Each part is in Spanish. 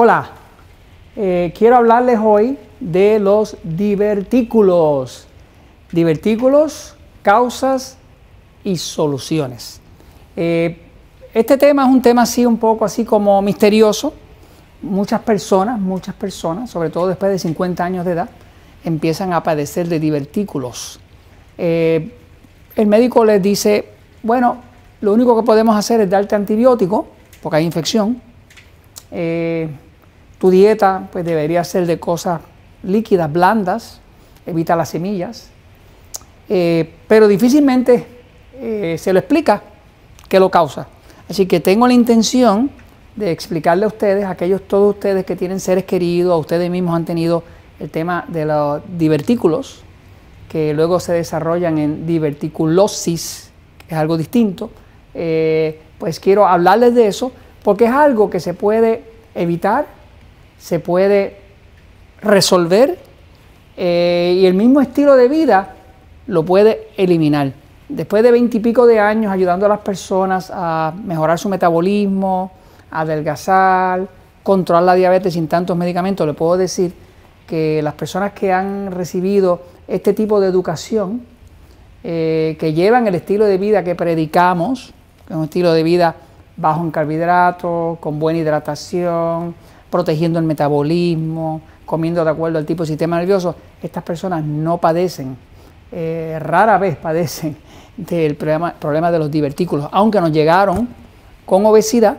Hola, eh, quiero hablarles hoy de los divertículos. Divertículos, causas y soluciones. Eh, este tema es un tema así un poco así como misterioso. Muchas personas, muchas personas, sobre todo después de 50 años de edad, empiezan a padecer de divertículos. Eh, el médico les dice, bueno, lo único que podemos hacer es darte antibiótico, porque hay infección, tu dieta pues debería ser de cosas líquidas, blandas, evita las semillas, eh, pero difícilmente eh, se lo explica qué lo causa. Así que tengo la intención de explicarle a ustedes, a aquellos todos ustedes que tienen seres queridos, a ustedes mismos han tenido el tema de los divertículos, que luego se desarrollan en diverticulosis, que es algo distinto, pues quiero hablarles de eso porque es algo que se puede evitar, se puede resolver eh, y el mismo estilo de vida lo puede eliminar. Después de veintipico de años ayudando a las personas a mejorar su metabolismo, adelgazar, controlar la diabetes sin tantos medicamentos, le puedo decir que las personas que han recibido este tipo de educación, eh, que llevan el estilo de vida que predicamos, que es un estilo de vida bajo en carbohidratos, con buena hidratación, protegiendo el metabolismo, comiendo de acuerdo al tipo de sistema nervioso, estas personas no padecen, eh, rara vez padecen del problema, problema de los divertículos, aunque nos llegaron con obesidad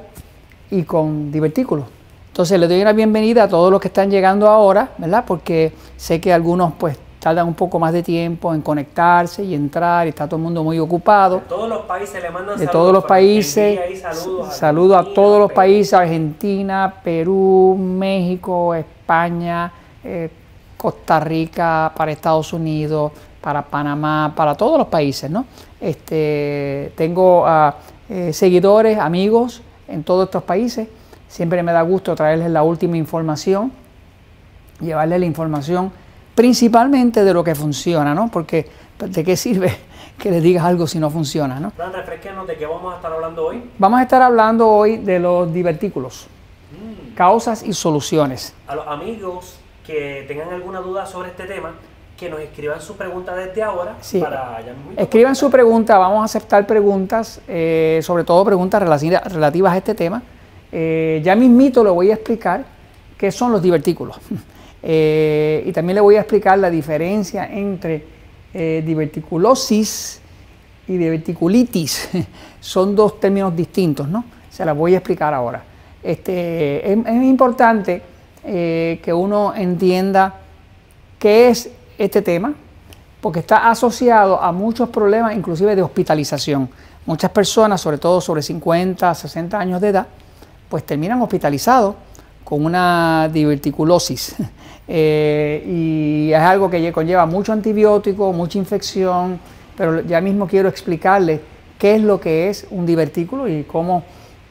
y con divertículos. Entonces les doy una bienvenida a todos los que están llegando ahora, ¿verdad? Porque sé que algunos pues tardan un poco más de tiempo en conectarse y entrar, y está todo el mundo muy ocupado. De todos los países le mandan De todos los países. Saludos, a, todos los países, Argentina, Perú, México, España, eh, Costa Rica, para Estados Unidos, para Panamá, para todos los países, ¿no? Este, tengo uh, seguidores, amigos en todos estos países. Siempre me da gusto traerles la última información, llevarles la información principalmente de lo que funciona, ¿no? Porque pues, ¿de qué sirve que le digas algo si no funciona, ¿no? ¿de qué vamos a estar hablando hoy? Vamos a estar hablando hoy de los divertículos, mm. causas y soluciones. A los amigos que tengan alguna duda sobre este tema, que nos escriban su pregunta desde ahora. Sí. Para Escriban su pregunta, vamos a aceptar preguntas, eh, sobre todo preguntas relativas a este tema. Eh, ya mismito lo voy a explicar qué son los divertículos. Eh, y también le voy a explicar la diferencia entre eh, diverticulosis y diverticulitis. Son dos términos distintos, ¿no? Se las voy a explicar ahora. Este, es, importante eh, que uno entienda qué es este tema, porque está asociado a muchos problemas, inclusive de hospitalización. Muchas personas, sobre todo sobre 50, 60 años de edad, pues terminan hospitalizados con una diverticulosis. Eh, y es algo que conlleva mucho antibiótico, mucha infección, pero ya mismo quiero explicarles qué es lo que es un divertículo y cómo,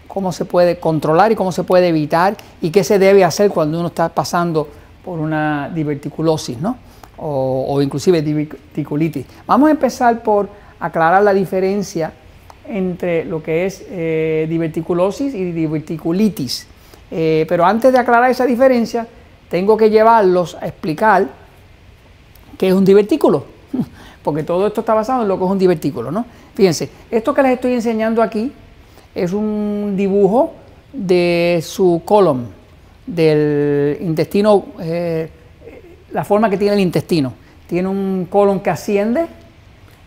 cómo se puede controlar y cómo se puede evitar y qué se debe hacer cuando uno está pasando por una diverticulosis, ¿no? O, o inclusive diverticulitis. Vamos a empezar por aclarar la diferencia entre lo que es eh, diverticulosis y diverticulitis. Eh, pero antes de aclarar esa diferencia, tengo que llevarlos a explicar qué es un divertículo, porque todo esto está basado en lo que es un divertículo, ¿no? Fíjense, esto que les estoy enseñando aquí es un dibujo de su colon, del intestino, eh, la forma que tiene el intestino. Tiene un colon que asciende,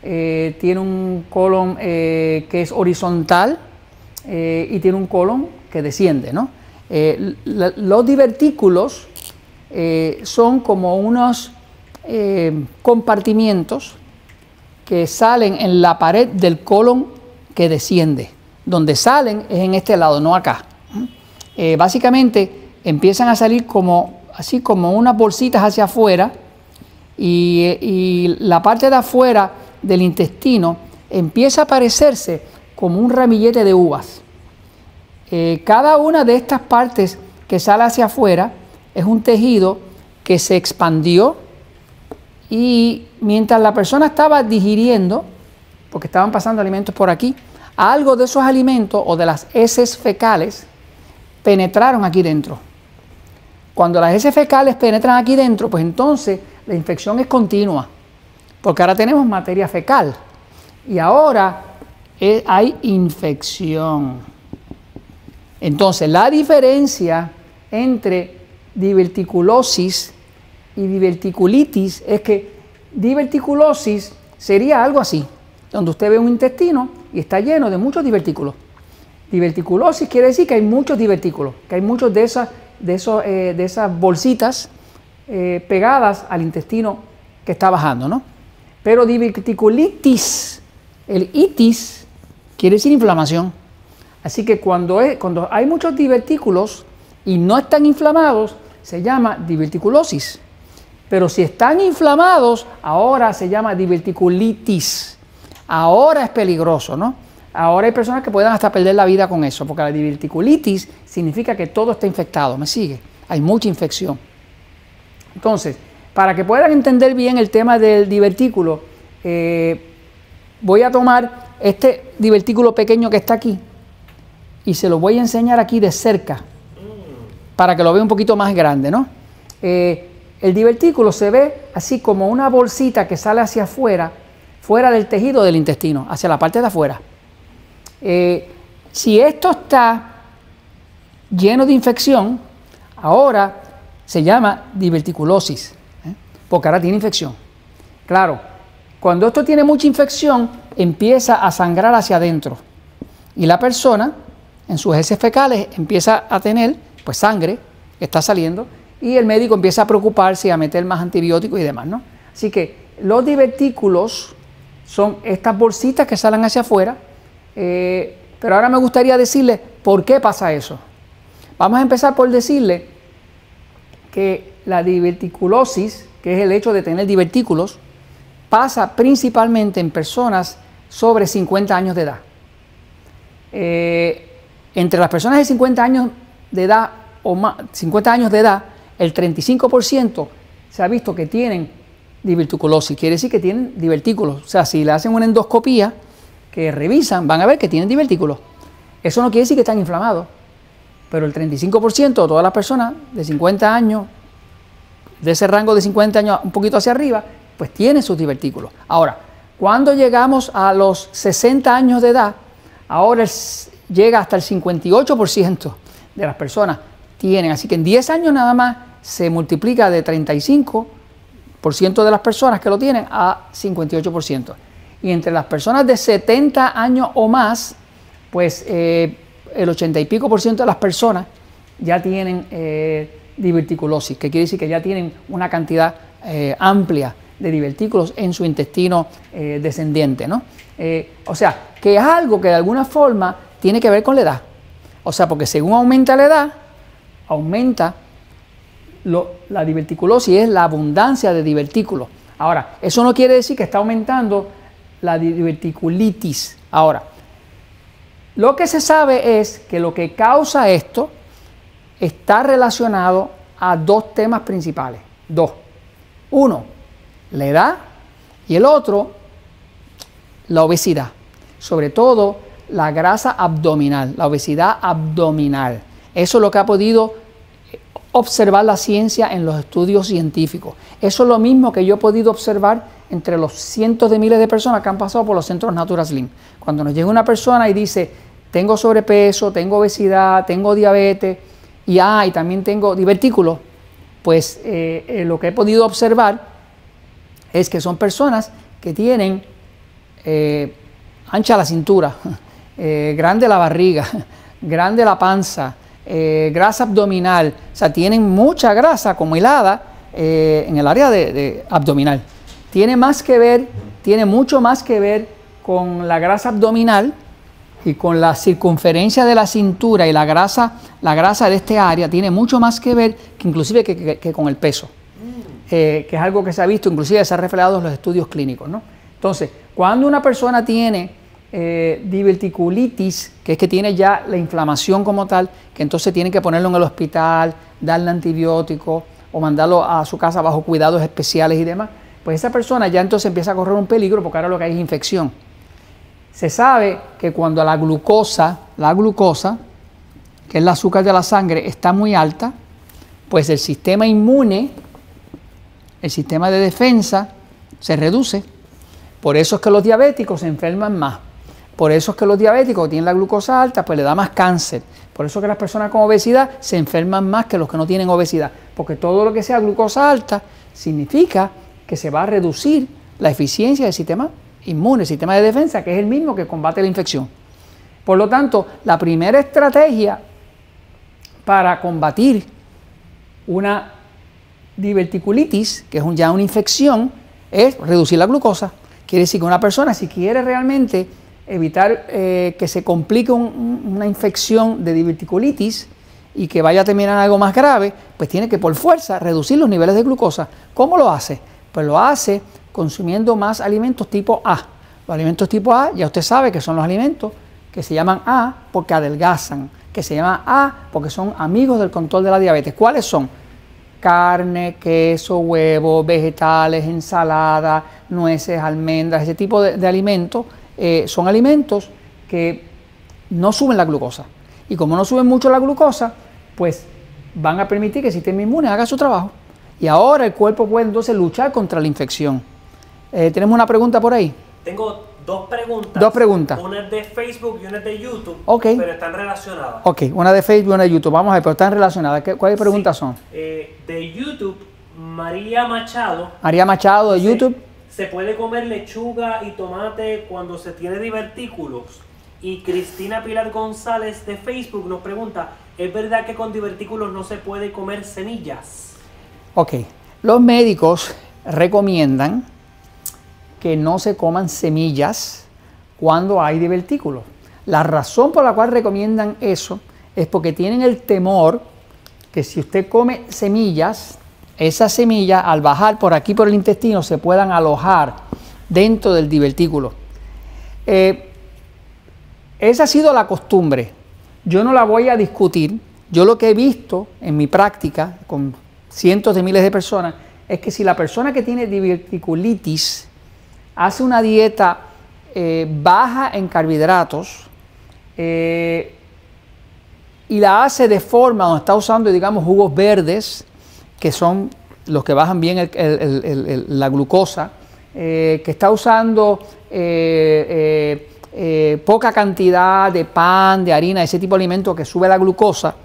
eh, tiene un colon que es horizontal y tiene un colon que desciende, ¿no? Eh, los divertículos eh, son como unos eh, compartimientos que salen en la pared del colon que desciende. Donde salen es en este lado, no acá. básicamente empiezan a salir como así como unas bolsitas hacia afuera y, y la parte de afuera del intestino empieza a parecerse como un ramillete de uvas. Eh, cada una de estas partes que sale hacia afuera es un tejido que se expandió y mientras la persona estaba digiriendo, porque estaban pasando alimentos por aquí, algo de esos alimentos o de las heces fecales penetraron aquí dentro. Cuando las heces fecales penetran aquí dentro, pues entonces la infección es continua, porque ahora tenemos materia fecal y ahora eh, hay infección. Entonces, la diferencia entre diverticulosis y diverticulitis es que diverticulosis sería algo así, donde usted ve un intestino y está lleno de muchos divertículos. Diverticulosis quiere decir que hay muchos divertículos, que hay muchos de esas, de esos, eh, esas bolsitas eh, pegadas al intestino que está bajando, ¿no? Pero diverticulitis, el itis, quiere decir inflamación. Así que cuando, cuando hay muchos divertículos y no están inflamados, se llama diverticulosis. Pero si están inflamados, ahora se llama diverticulitis. Ahora es peligroso, ¿no? Ahora hay personas que pueden hasta perder la vida con eso, porque la diverticulitis significa que todo está infectado, ¿me sigue? Hay mucha infección. Entonces, para que puedan entender bien el tema del divertículo, eh, voy a tomar este divertículo pequeño que está aquí y se lo voy a enseñar aquí de cerca para que lo vea un poquito más grande, ¿no? Eh, el divertículo se ve así como una bolsita que sale hacia afuera, fuera del tejido del intestino, hacia la parte de afuera. Eh, si esto está lleno de infección, ahora se llama diverticulosis, ¿eh? porque ahora tiene infección. Claro, cuando esto tiene mucha infección, empieza a sangrar hacia adentro. Y la persona, en sus heces fecales, empieza a tener pues sangre está saliendo y el médico empieza a preocuparse y a meter más antibióticos y demás, ¿no? Así que los divertículos son estas bolsitas que salen hacia afuera, eh, pero ahora me gustaría decirle por qué pasa eso. Vamos a empezar por decirle que la diverticulosis, que es el hecho de tener divertículos, pasa principalmente en personas sobre 50 años de edad. Eh, entre las personas de 50 años de edad o más, 50 años de edad, el 35% se ha visto que tienen diverticulosis, quiere decir que tienen divertículos. O sea, si le hacen una endoscopía, que revisan, van a ver que tienen divertículos. Eso no quiere decir que están inflamados, pero el 35% de todas las personas de 50 años, de ese rango de 50 años un poquito hacia arriba, pues tienen sus divertículos. Ahora, cuando llegamos a los 60 años de edad, ahora llega hasta el 58% de las personas tienen. Así que en 10 años nada más se multiplica de 35% de las personas que lo tienen a 58%. Y entre las personas de 70 años o más, pues eh, el 80 y pico por ciento de las personas ya tienen eh, diverticulosis, que quiere decir que ya tienen una cantidad eh, amplia de divertículos en su intestino descendiente. ¿no? o sea, que es algo que de alguna forma tiene que ver con la edad. O sea, porque según aumenta la edad, aumenta la diverticulosis, es la abundancia de divertículos. Ahora, eso no quiere decir que está aumentando la diverticulitis. Ahora, lo que se sabe es que lo que causa esto está relacionado a dos temas principales. Dos. Uno, la edad y el otro, la obesidad. Sobre todo la grasa abdominal, la obesidad abdominal. Eso es lo que ha podido observar la ciencia en los estudios científicos. Eso es lo mismo que yo he podido observar entre los cientos de miles de personas que han pasado por los centros Natura Slim. Cuando nos llega una persona y dice, tengo sobrepeso, tengo obesidad, tengo diabetes y, ah, también tengo divertículos, pues eh, eh, lo que he podido observar es que son personas que tienen eh, ancha la cintura, eh, grande la barriga, grande la panza, eh, grasa abdominal, o sea, tienen mucha grasa como hilada eh, en el área de, abdominal. Tiene más que ver, tiene mucho más que ver con la grasa abdominal y con la circunferencia de la cintura y la grasa, la grasa de este área tiene mucho más que ver que inclusive que, con el peso, que es algo que se ha visto, inclusive se ha reflejado en los estudios clínicos. ¿no? Entonces, cuando una persona tiene eh, diverticulitis, que es que tiene ya la inflamación como tal, que entonces tienen que ponerlo en el hospital, darle antibiótico o mandarlo a su casa bajo cuidados especiales y demás, pues esa persona ya entonces empieza a correr un peligro porque ahora lo que hay es infección. Se sabe que cuando la glucosa, la glucosa, que es el azúcar de la sangre, está muy alta, pues el sistema inmune, el sistema de defensa, se reduce. Por eso es que los diabéticos se enferman más. Por eso es que los diabéticos que tienen la glucosa alta, pues le da más cáncer. Por eso es que las personas con obesidad se enferman más que los que no tienen obesidad. Porque todo lo que sea glucosa alta significa que se va a reducir la eficiencia del sistema inmune, el sistema de defensa, que es el mismo que combate la infección. Por lo tanto, la primera estrategia para combatir una diverticulitis, que es ya una infección, es reducir la glucosa. Quiere decir que una persona, si quiere realmente evitar eh, que se complique una infección de diverticulitis y que vaya a terminar algo más grave, pues tiene que por fuerza reducir los niveles de glucosa. ¿Cómo lo hace? Pues lo hace consumiendo más alimentos tipo A. Los alimentos tipo A, ya usted sabe que son los alimentos que se llaman A porque adelgazan, que se llaman A porque son amigos del control de la diabetes. ¿Cuáles son? Carne, queso, huevo, vegetales, ensalada, nueces, almendras, ese tipo de, alimentos eh, son alimentos que no suben la glucosa. Y como no suben mucho la glucosa, pues van a permitir que el sistema inmune haga su trabajo. Y ahora el cuerpo puede entonces luchar contra la infección. Eh, ¿Tenemos una pregunta por ahí? Tengo dos preguntas. Dos preguntas. Una es de Facebook y una es de YouTube. Ok. Pero están relacionadas. Ok, una de Facebook y una de YouTube. Vamos a ver, pero están relacionadas. ¿Cuáles preguntas son? Eh, de YouTube, María Machado. María Machado de YouTube. ¿Se puede comer lechuga y tomate cuando se tiene divertículos? Y Cristina Pilar González de Facebook nos pregunta, ¿es verdad que con divertículos no se puede comer semillas? Ok, los médicos recomiendan que no se coman semillas cuando hay divertículos. La razón por la cual recomiendan eso es porque tienen el temor que si usted come semillas, esas semillas al bajar por aquí por el intestino se puedan alojar dentro del divertículo. Eh, esa ha sido la costumbre. Yo no la voy a discutir. Yo lo que he visto en mi práctica con cientos de miles de personas es que si la persona que tiene diverticulitis hace una dieta eh, baja en carbohidratos eh, y la hace de forma donde está usando, digamos, jugos verdes, que son los que bajan bien la glucosa, eh, que está usando poca cantidad de pan, de harina, ese tipo de alimento que sube la glucosa,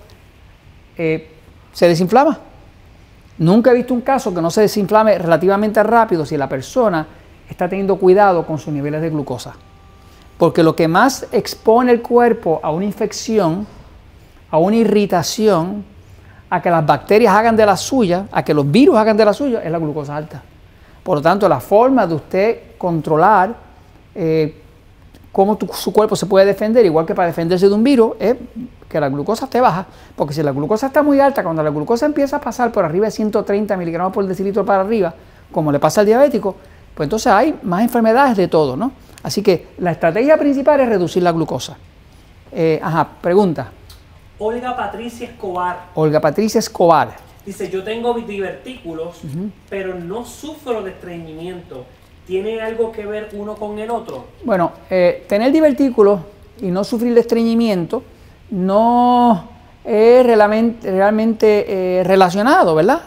se desinflama. Nunca he visto un caso que no se desinflame relativamente rápido si la persona está teniendo cuidado con sus niveles de glucosa. Porque lo que más expone el cuerpo a una infección, a una irritación, a que las bacterias hagan de la suya, a que los virus hagan de la suya, es la glucosa alta. Por lo tanto, la forma de usted controlar eh, cómo su cuerpo se puede defender, igual que para defenderse de un virus, es que la glucosa esté baja. Porque si la glucosa está muy alta, cuando la glucosa empieza a pasar por arriba de 130 miligramos por decilitro para arriba, como le pasa al diabético, pues entonces hay más enfermedades de todo, ¿no? Así que la estrategia principal es reducir la glucosa. Eh, ajá, pregunta. Olga Patricia Escobar. Olga Patricia Escobar. Dice, yo tengo divertículos, pero no sufro de estreñimiento. ¿Tiene algo que ver uno con el otro? Bueno, eh, tener divertículos y no sufrir de estreñimiento no es realmente, realmente eh, relacionado, ¿verdad?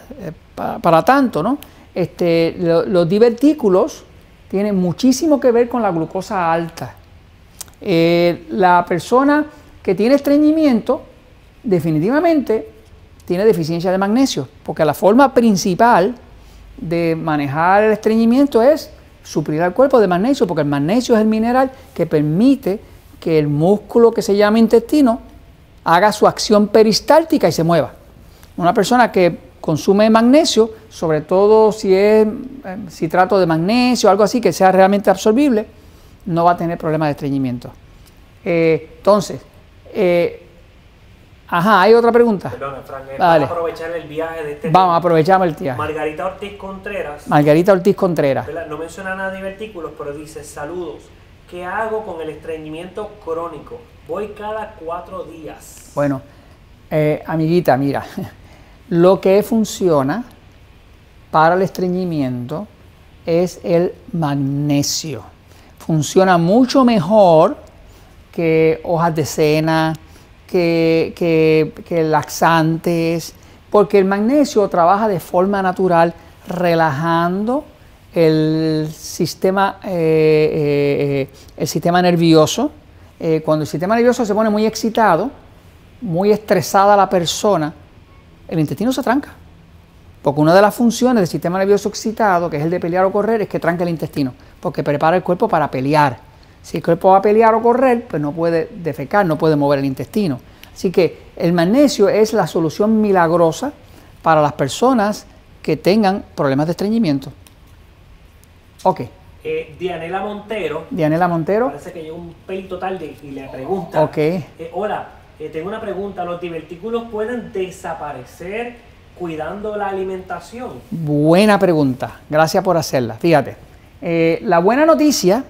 para tanto, ¿no? Este, los divertículos tienen muchísimo que ver con la glucosa alta. Eh, la persona que tiene estreñimiento definitivamente tiene deficiencia de magnesio, porque la forma principal de manejar el estreñimiento es suplir al cuerpo de magnesio, porque el magnesio es el mineral que permite que el músculo que se llama intestino haga su acción peristáltica y se mueva. Una persona que consume magnesio, sobre todo si es eh, citrato de magnesio o algo así que sea realmente absorbible, no va a tener problemas de estreñimiento. Eh, entonces, eh, ajá, hay otra pregunta. Perdón, Frank, vamos a aprovechar el viaje de este. Vamos, aprovechamos el viaje. Margarita Ortiz Contreras. Margarita Ortiz Contreras. No menciona nada de divertículos, pero dice: Saludos. ¿Qué hago con el estreñimiento crónico? Voy cada cuatro días. Bueno, amiguita, mira. Lo que funciona para el estreñimiento es el magnesio. Funciona mucho mejor que hojas de cena, que, laxantes, Porque el magnesio trabaja de forma natural, relajando el sistema, eh, eh, eh, el sistema nervioso. cuando el sistema nervioso se pone muy excitado, muy estresada la persona, el intestino se tranca. Porque una de las funciones del sistema nervioso excitado, que es el de pelear o correr, es que tranca el intestino, porque prepara el cuerpo para pelear. Si el cuerpo va a pelear o correr, pues no puede defecar, no puede mover el intestino. Así que el magnesio es la solución milagrosa para las personas que tengan problemas de estreñimiento. Ok. Eh, Dianela Montero. Dianela Montero. Parece que llegó un pelito tarde y le pregunta. Ok. Eh, hola, eh, tengo una pregunta. ¿Los divertículos pueden desaparecer cuidando la alimentación? Buena pregunta. Gracias por hacerla. Fíjate. la buena noticia,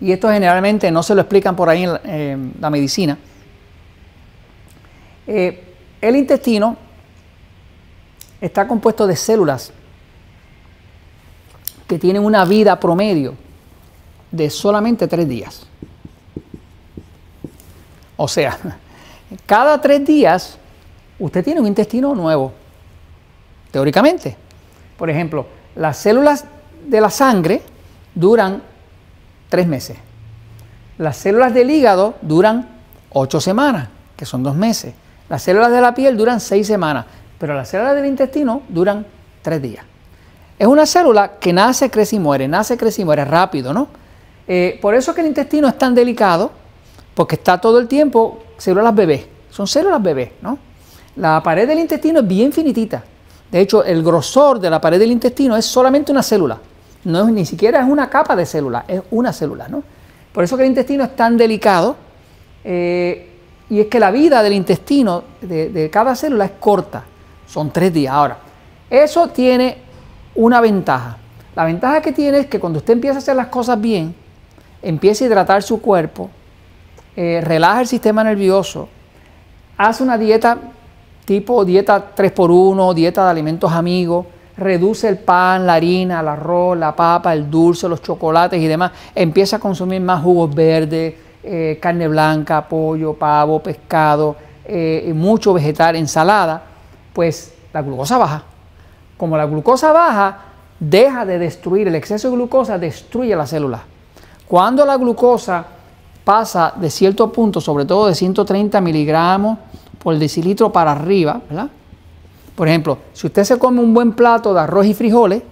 y esto generalmente no se lo explican por ahí en la medicina, el intestino está compuesto de células que tienen una vida promedio de solamente tres días. O sea, cada tres días usted tiene un intestino nuevo, teóricamente. Por ejemplo, las células de la sangre duran tres meses. Las células del hígado duran ocho semanas, que son dos meses. Las células de la piel duran seis semanas, pero las células del intestino duran tres días. Es una célula que nace, crece y muere, nace, crece y muere rápido, ¿no? Eh, por eso que el intestino es tan delicado, porque está todo el tiempo células bebés, son células bebés, ¿no? La pared del intestino es bien finitita. De hecho, el grosor de la pared del intestino es solamente una célula. No es, ni siquiera es una capa de células, es una célula, ¿no? Por eso que el intestino es tan delicado eh, y es que la vida del intestino de, de cada célula es corta, son tres días. Ahora, eso tiene una ventaja. La ventaja que tiene es que cuando usted empieza a hacer las cosas bien, empieza a hidratar su cuerpo, eh, relaja el sistema nervioso, hace una dieta tipo dieta 3x1, dieta de alimentos amigos, reduce el pan, la harina, el arroz, la papa, el dulce, los chocolates y demás, empieza a consumir más jugos verdes, eh, carne blanca, pollo, pavo, pescado, eh, mucho vegetal, ensalada, pues la glucosa baja. Como la glucosa baja, deja de destruir, el exceso de glucosa destruye la célula. Cuando la glucosa pasa de cierto punto, sobre todo de 130 miligramos por decilitro para arriba, ¿verdad? Por ejemplo, si usted se come un buen plato de arroz y frijoles,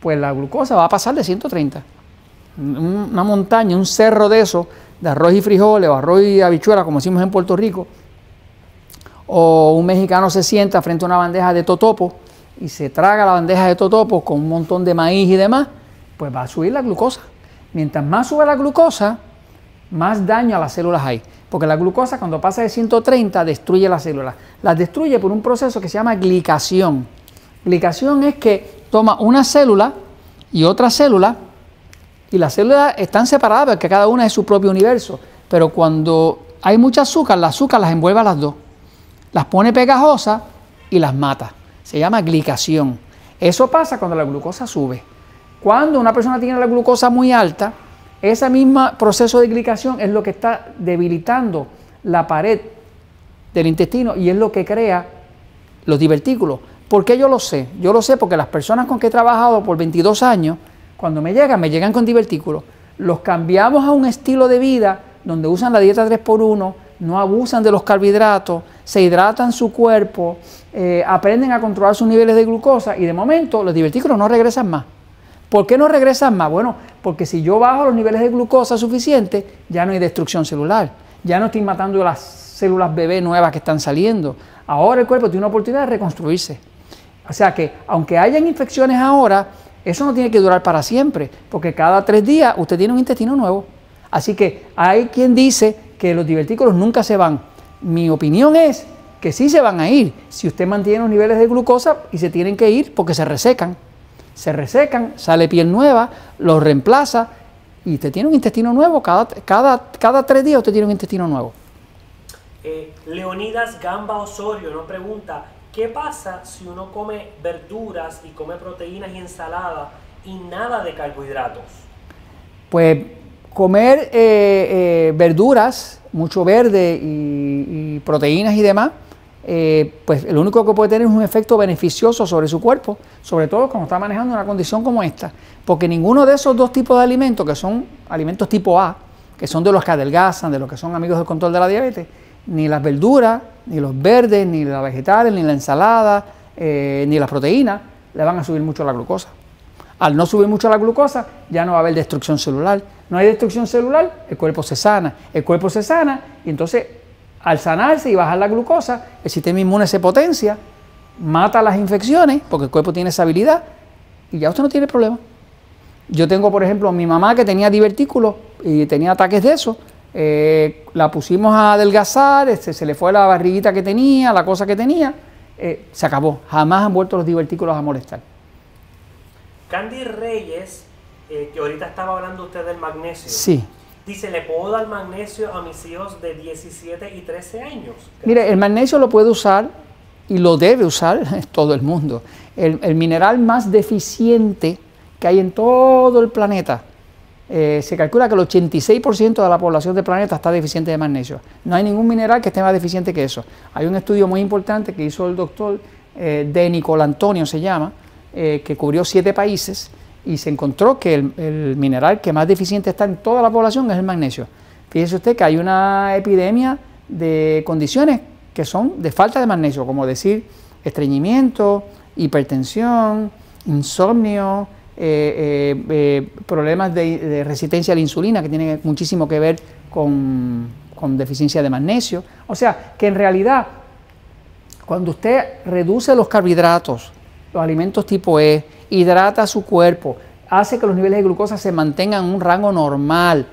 pues la glucosa va a pasar de 130. Una montaña, un cerro de eso, de arroz y frijoles o arroz y habichuela, como decimos en Puerto Rico, o un mexicano se sienta frente a una bandeja de totopo y se traga la bandeja de totopos con un montón de maíz y demás, pues va a subir la glucosa. Mientras más sube la glucosa, más daño a las células hay. Porque la glucosa cuando pasa de 130 destruye las células. Las destruye por un proceso que se llama glicación. Glicación es que toma una célula y otra célula y las células están separadas porque cada una es su propio universo. Pero cuando hay mucha azúcar, la azúcar las envuelve a las dos. Las pone pegajosas y las mata se llama glicación. Eso pasa cuando la glucosa sube. Cuando una persona tiene la glucosa muy alta, ese mismo proceso de glicación es lo que está debilitando la pared del intestino y es lo que crea los divertículos. ¿Por qué yo lo sé? Yo lo sé porque las personas con que he trabajado por 22 años, cuando me llegan, me llegan con divertículos. Los cambiamos a un estilo de vida donde usan la dieta 3x1, no abusan de los carbohidratos, se hidratan su cuerpo, eh, aprenden a controlar sus niveles de glucosa y de momento los divertículos no regresan más. ¿Por qué no regresan más? Bueno, porque si yo bajo los niveles de glucosa suficiente, ya no hay destrucción celular, ya no estoy matando las células bebé nuevas que están saliendo. Ahora el cuerpo tiene una oportunidad de reconstruirse. O sea que, aunque hayan infecciones ahora, eso no tiene que durar para siempre, porque cada tres días usted tiene un intestino nuevo. Así que hay quien dice que los divertículos nunca se van. Mi opinión es que sí se van a ir si usted mantiene los niveles de glucosa y se tienen que ir porque se resecan. Se resecan, sale piel nueva, los reemplaza y usted tiene un intestino nuevo. Cada, cada, cada tres días usted tiene un intestino nuevo. Eh, Leonidas Gamba Osorio nos pregunta, ¿qué pasa si uno come verduras y come proteínas y ensalada y nada de carbohidratos? Pues comer eh, eh, verduras, mucho verde y, proteínas y demás, eh, pues lo único que puede tener es un efecto beneficioso sobre su cuerpo, sobre todo cuando está manejando una condición como esta, porque ninguno de esos dos tipos de alimentos, que son alimentos tipo A, que son de los que adelgazan, de los que son amigos del control de la diabetes, ni las verduras, ni los verdes, ni los vegetales, ni la ensalada, eh, ni las proteínas, le van a subir mucho la glucosa. Al no subir mucho la glucosa, ya no va a haber destrucción celular. No hay destrucción celular, el cuerpo se sana. El cuerpo se sana y entonces al sanarse y bajar la glucosa, el sistema inmune se potencia, mata las infecciones, porque el cuerpo tiene esa habilidad, y ya usted no tiene problema. Yo tengo, por ejemplo, mi mamá que tenía divertículos y tenía ataques de eso, eh, la pusimos a adelgazar, este, se le fue la barriguita que tenía, la cosa que tenía, eh, se acabó. Jamás han vuelto los divertículos a molestar. Candy Reyes, eh, que ahorita estaba hablando usted del magnesio. Sí. Dice, ¿le puedo dar magnesio a mis hijos de 17 y 13 años? Mire, el magnesio lo puede usar y lo debe usar todo el mundo. El, mineral más deficiente que hay en todo el planeta, eh, se calcula que el 86% de la población del planeta está deficiente de magnesio. No hay ningún mineral que esté más deficiente que eso. Hay un estudio muy importante que hizo el doctor eh, de Nicol Antonio, se llama, eh, que cubrió siete países y se encontró que el, mineral que más deficiente está en toda la población es el magnesio. Fíjese usted que hay una epidemia de condiciones que son de falta de magnesio, como decir estreñimiento, hipertensión, insomnio, eh, eh, eh, problemas de, resistencia a la insulina, que tienen muchísimo que ver con, con deficiencia de magnesio. O sea, que en realidad, cuando usted reduce los carbohidratos, los alimentos tipo E, hidrata su cuerpo, hace que los niveles de glucosa se mantengan en un rango normal,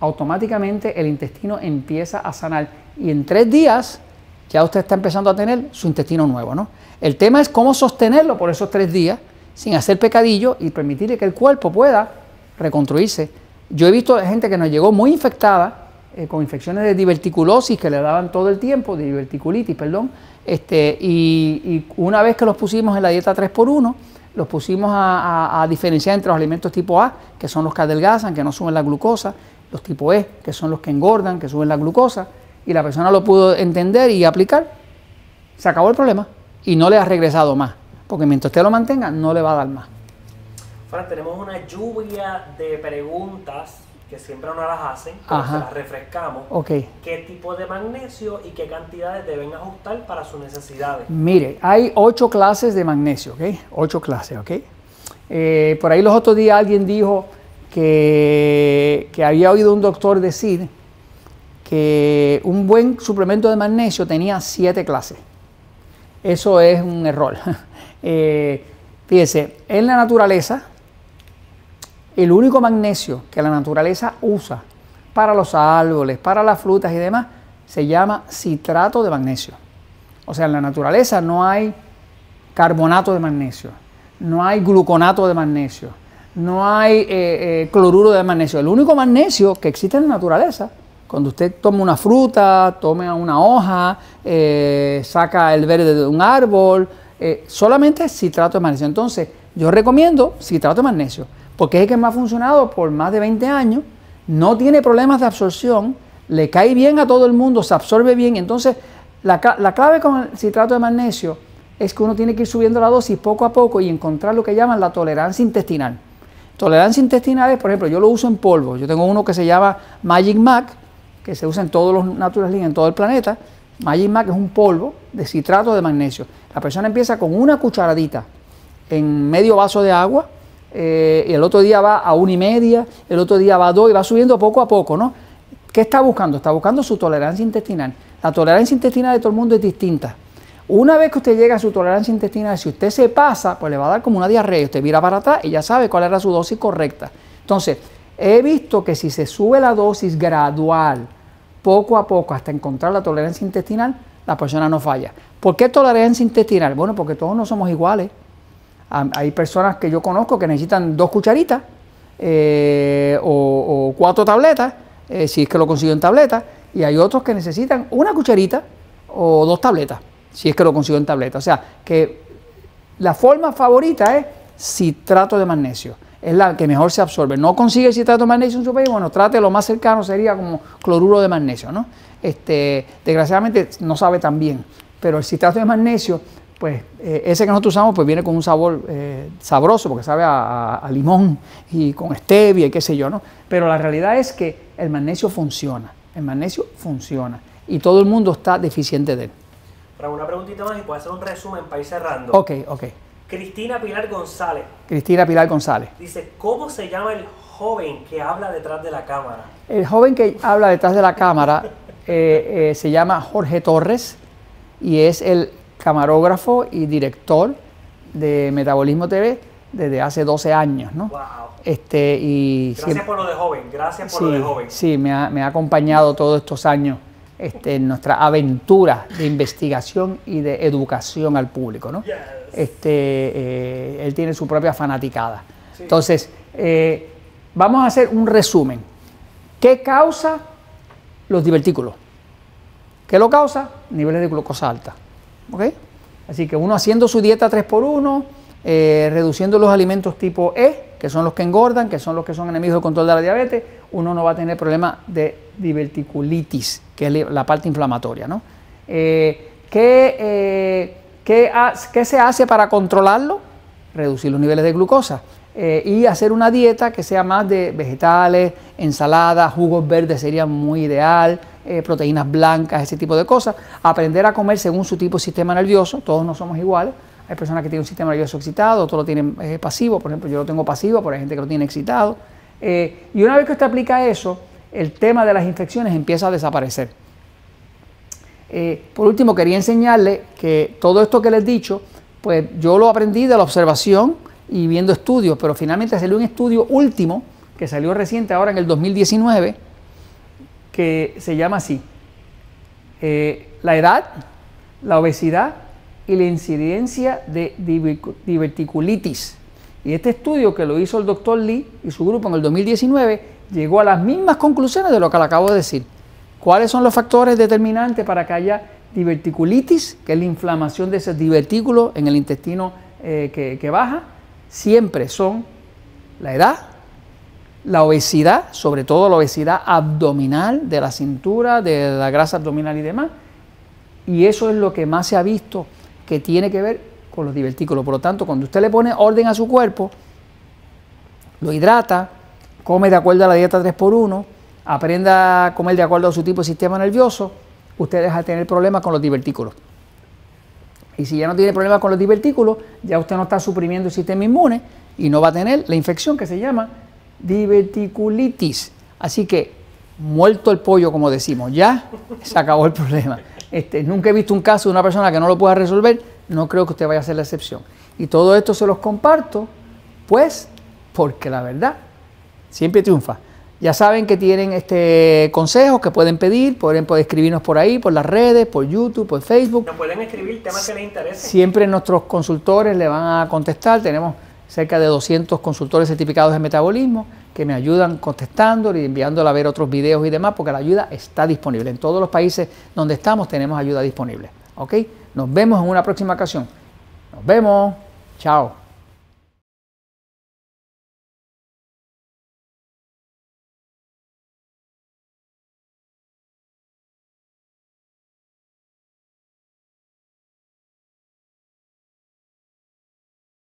automáticamente el intestino empieza a sanar y en tres días ya usted está empezando a tener su intestino nuevo. ¿no? El tema es cómo sostenerlo por esos tres días sin hacer pecadillo y permitirle que el cuerpo pueda reconstruirse. Yo he visto gente que nos llegó muy infectada, eh, con infecciones de diverticulosis que le daban todo el tiempo, diverticulitis, perdón, este, y, una vez que los pusimos en la dieta 3x1, los pusimos a, diferenciar entre los alimentos tipo A, que son los que adelgazan, que no suben la glucosa, los tipo E, que son los que engordan, que suben la glucosa, y la persona lo pudo entender y aplicar, se acabó el problema y no le ha regresado más, porque mientras usted lo mantenga, no le va a dar más. Ahora tenemos una lluvia de preguntas que siempre no las hacen, pero se las refrescamos. ¿Qué tipo de magnesio y qué cantidades deben ajustar para sus necesidades? Mire, hay ocho clases de magnesio, ¿ok? Ocho clases, ¿ok? Eh, por ahí los otros días alguien dijo que, que había oído un doctor decir que un buen suplemento de magnesio tenía siete clases. Eso es un error. eh, fíjese, en la naturaleza, el único magnesio que la naturaleza usa para los árboles, para las frutas y demás, se llama citrato de magnesio. O sea, en la naturaleza no hay carbonato de magnesio, no hay gluconato de magnesio, no hay eh, eh, cloruro de magnesio. El único magnesio que existe en la naturaleza, cuando usted toma una fruta, toma una hoja, eh, saca el verde de un árbol, solamente es citrato de magnesio. Entonces, yo recomiendo citrato de magnesio porque es el que me ha funcionado por más de 20 años, no tiene problemas de absorción, le cae bien a todo el mundo, se absorbe bien. Entonces, la, clave con el citrato de magnesio es que uno tiene que ir subiendo la dosis poco a poco y encontrar lo que llaman la tolerancia intestinal. Tolerancia intestinal es, por ejemplo, yo lo uso en polvo. Yo tengo uno que se llama Magic Mac, que se usa en todos los Natural en todo el planeta. Magic Mac es un polvo de citrato de magnesio. La persona empieza con una cucharadita en medio vaso de agua eh, y el otro día va a una y media, el otro día va a dos y va subiendo poco a poco, ¿no? ¿Qué está buscando? Está buscando su tolerancia intestinal. La tolerancia intestinal de todo el mundo es distinta. Una vez que usted llega a su tolerancia intestinal, si usted se pasa, pues le va a dar como una diarrea. Usted mira para atrás y ya sabe cuál era su dosis correcta. Entonces, he visto que si se sube la dosis gradual, poco a poco, hasta encontrar la tolerancia intestinal, la persona no falla. ¿Por qué tolerancia intestinal? Bueno, porque todos no somos iguales. Hay personas que yo conozco que necesitan dos cucharitas eh, o, cuatro tabletas, eh, si es que lo consigo en tableta, y hay otros que necesitan una cucharita o dos tabletas, si es que lo consigo en tableta. O sea, que la forma favorita es citrato de magnesio. Es la que mejor se absorbe. No consigue citrato de magnesio en su país, bueno, trate lo más cercano sería como cloruro de magnesio, ¿no? Este, desgraciadamente no sabe tan bien. pero el citrato de magnesio, pues eh, ese que nosotros usamos, pues viene con un sabor eh, sabroso, porque sabe a, a, limón y con stevia y qué sé yo, ¿no? Pero la realidad es que el magnesio funciona, el magnesio funciona y todo el mundo está deficiente de él. Para una preguntita más y puede hacer un resumen para ir cerrando. Ok, ok. Cristina Pilar González. Cristina Pilar González. Dice, ¿cómo se llama el joven que habla detrás de la cámara? El joven que habla detrás de la cámara eh, se llama Jorge Torres y es el camarógrafo y director de Metabolismo TV desde hace 12 años, ¿no? Wow. Este, y Gracias siempre- por lo de joven, gracias por sí, lo de joven. sí, me ha, me ha acompañado todos estos años este, en nuestra aventura de investigación y de educación al público, ¿no? Yes. Este, eh, él tiene su propia fanaticada. Sí. Entonces, eh, vamos a hacer un resumen. ¿Qué causa los divertículos? ¿Qué lo causa? Niveles de glucosa alta. ¿Ok? Así que uno haciendo su dieta 3x1, eh, reduciendo los alimentos tipo E, que son los que engordan, que son los que son enemigos del control de la diabetes, uno no va a tener problema de diverticulitis, que es la parte inflamatoria. ¿no? Eh, ¿qué, eh, qué se hace para controlarlo? Reducir los niveles de glucosa y hacer una dieta que sea más de vegetales, ensaladas, jugos verdes sería muy ideal, eh, proteínas blancas, ese tipo de cosas. Aprender a comer según su tipo de sistema nervioso, todos no somos iguales. Hay personas que tienen un sistema nervioso excitado, otros lo tienen eh, pasivo, por ejemplo, yo lo tengo pasivo, pero hay gente que lo tiene excitado. Eh, y una vez que usted aplica eso, el tema de las infecciones empieza a desaparecer. Por último, quería enseñarle que todo esto que les he dicho, pues yo lo aprendí de la observación y viendo estudios, pero finalmente salió un estudio último que salió reciente ahora en el 2019, que se llama así, eh, la edad, la obesidad y la incidencia de diverticu- diverticulitis. Y este estudio que lo hizo el doctor Lee y su grupo en el 2019 llegó a las mismas conclusiones de lo que le acabo de decir. ¿Cuáles son los factores determinantes para que haya diverticulitis, que es la inflamación de esos divertículos en el intestino eh, que baja? Siempre son la edad, la obesidad, sobre todo la obesidad abdominal, de la cintura, de la grasa abdominal y demás. Y eso es lo que más se ha visto que tiene que ver con los divertículos. Por lo tanto, cuando usted le pone orden a su cuerpo, lo hidrata, come de acuerdo a la dieta 3x1, aprenda a comer de acuerdo a su tipo de sistema nervioso, usted deja de tener problemas con los divertículos. Y si ya no tiene problemas con los divertículos, ya usted no está suprimiendo el sistema inmune y no va a tener la infección que se llama diverticulitis. Así que, muerto el pollo, como decimos, ya se acabó el problema. Este, nunca he visto un caso de una persona que no lo pueda resolver, no creo que usted vaya a ser la excepción. Y todo esto se los comparto, pues, porque la verdad siempre triunfa. Ya saben que tienen este consejos que pueden pedir, pueden, pueden escribirnos por ahí, por las redes, por YouTube, por Facebook. Nos pueden escribir temas que les interesen. Siempre nuestros consultores le van a contestar. Tenemos cerca de 200 consultores certificados de metabolismo que me ayudan contestando y enviándole a ver otros videos y demás, porque la ayuda está disponible. En todos los países donde estamos tenemos ayuda disponible. ¿Ok? Nos vemos en una próxima ocasión. Nos vemos. Chao.